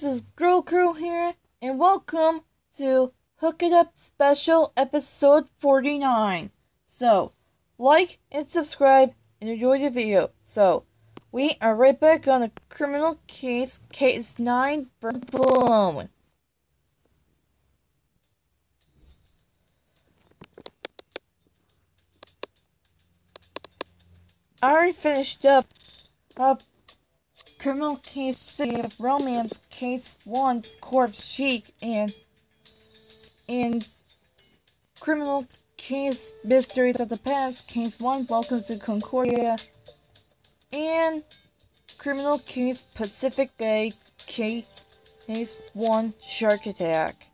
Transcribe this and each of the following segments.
this is Girl Crew here, and welcome to Hook It Up Special Episode 49. So, like and subscribe and enjoy the video. So, we are right back on a criminal case, case 9, Burn Balloon. I already finished up, up Criminal Case City of Romance Case 1 Corpse Chic and and Criminal Case Mysteries of the Past Case 1 Welcome to Concordia and Criminal Case Pacific Bay Case 1 Shark Attack.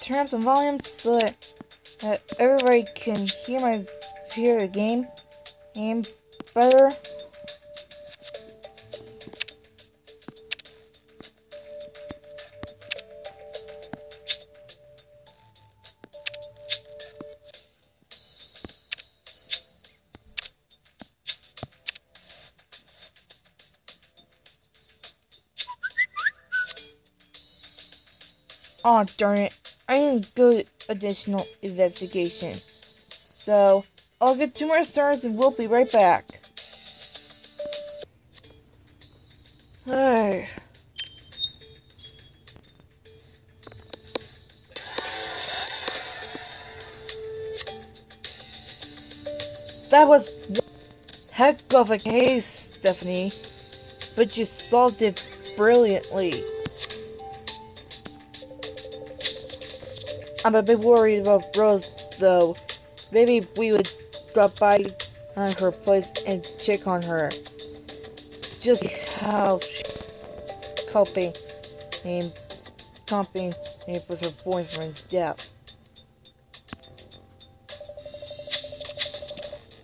Turn up the volume so that, that everybody can hear my hear the game game better. Oh, darn it. I need good additional investigation. So, I'll get two more stars and we'll be right back. Hey. That was heck of a case, Stephanie. But you solved it brilliantly. I'm a bit worried about Rose, though. Maybe we would drop by on her place and check on her. Just how she's coping and coping with her boyfriend's death.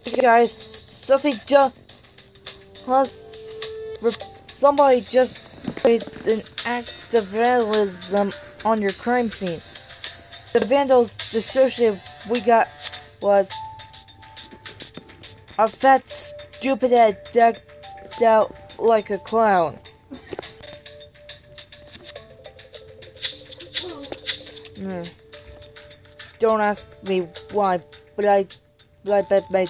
Hey guys, something just somebody just made an act of vandalism on your crime scene. The vandal's description we got was a fat, stupid head decked out like a clown. mm. Don't ask me why, but I, but I bet my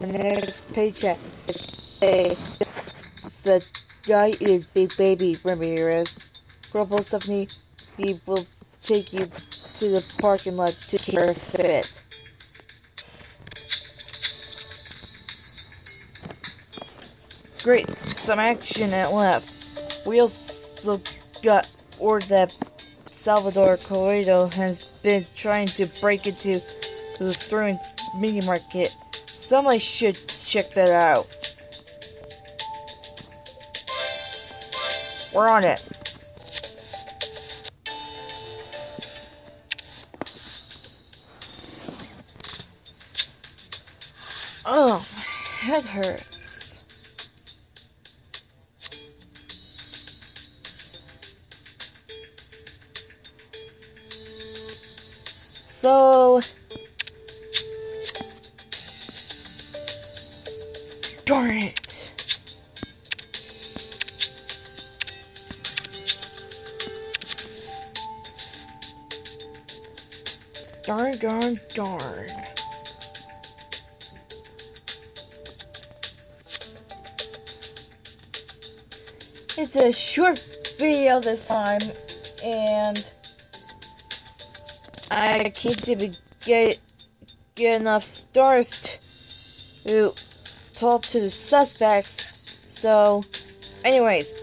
next paycheck hey, the guy is Big Baby Ramirez. Grumble Stephanie, he will take you to the parking lot to care of it. Great, some action at left. We also got word that Salvador Corredo has been trying to break into the Sterling mini market. Somebody should check that out. We're on it. Oh, my head hurts. So, darn it. Darn, darn, darn. It's a short video this time, and I can't even get get enough stars to talk to the suspects. So, anyways,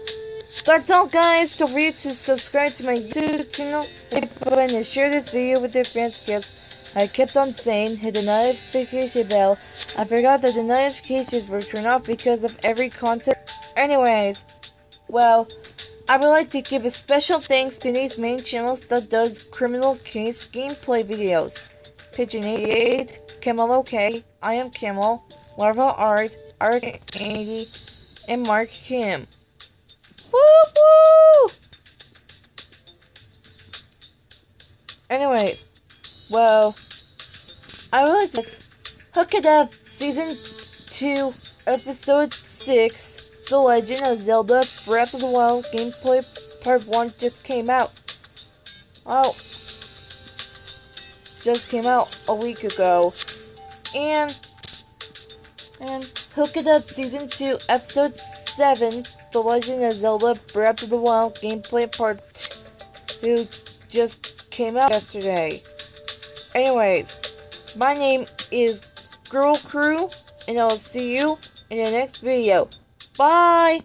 that's all, guys. Don't forget to subscribe to my YouTube channel, and share this video with your friends because I kept on saying hit the notification bell. I forgot that the notifications were turned off because of every content. Anyways, well, I would like to give a special thanks to these main channels that does criminal case gameplay videos. Pigeon 88, Camel OK, I am Camel, Larva Art, Art 80, and Mark Kim. Woo woo! Anyways, well, I would like to hook it up season 2, episode 6, The Legend of Zelda Breath of the Wild gameplay part 1 just came out. Oh, just came out a week ago. And and Hook It Up Season 2 Episode 7 The Legend of Zelda Breath of the Wild Gameplay Part 2 just came out yesterday. Anyways, my name is Girl Crew, and I'll see you in the next video. Bye!